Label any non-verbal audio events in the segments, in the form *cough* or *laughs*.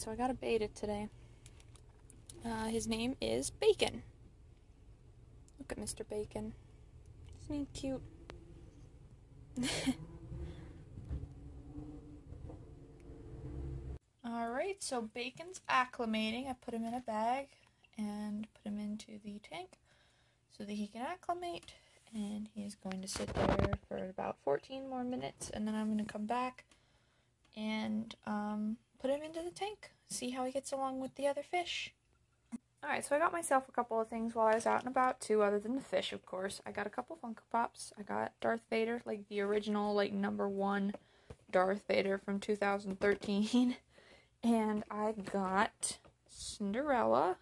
so I got a betta today. Uh, his name is Bacon. Look at Mr. Bacon. Isn't he cute? *laughs* Alright, so Bacon's acclimating. I put him in a bag and put him into the tank so that he can acclimate. And he's going to sit there for about 14 more minutes, and then I'm going to come back and um, put him into the tank, see how he gets along with the other fish. Alright, so I got myself a couple of things while I was out and about too, other than the fish, of course. I got a couple Funko Pops. I got Darth Vader, like the original, like number one Darth Vader from 2013. *laughs* and I got Cinderella.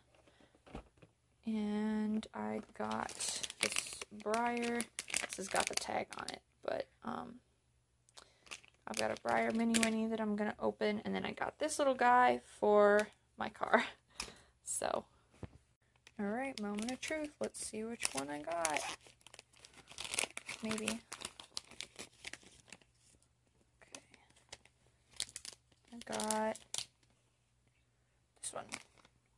And I got this Breyer. This has got the tag on it, but um, I've got a Breyer Mini Whinnie that I'm gonna open, and then I got this little guy for my car. *laughs* So, alright, moment of truth. Let's see which one I got. Maybe. Okay. I got this one,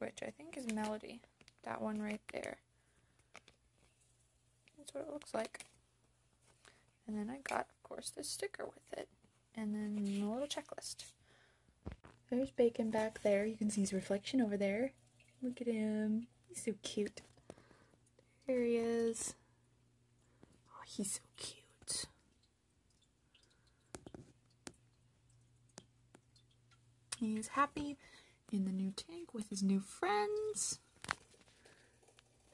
which I think is Melody. That one right there. That's what it looks like. And then I got, of course, this sticker with it and then a little checklist. There's Bacon back there. You can see his reflection over there. Look at him. He's so cute. There he is. Oh, he's so cute. He's happy in the new tank with his new friends.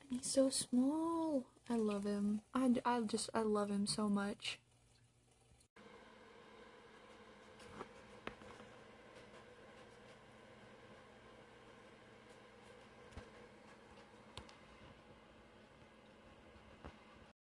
And he's so small. I love him. I, I just, I love him so much.